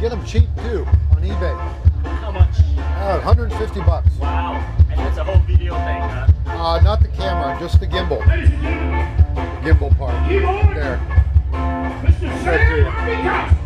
Get them cheap too on eBay. How much? Uh, 150 bucks. Wow. And it's a whole video thing, huh? Uh, not the camera, just the gimbal. The gimbal part. keyboard, There. Mr. Sam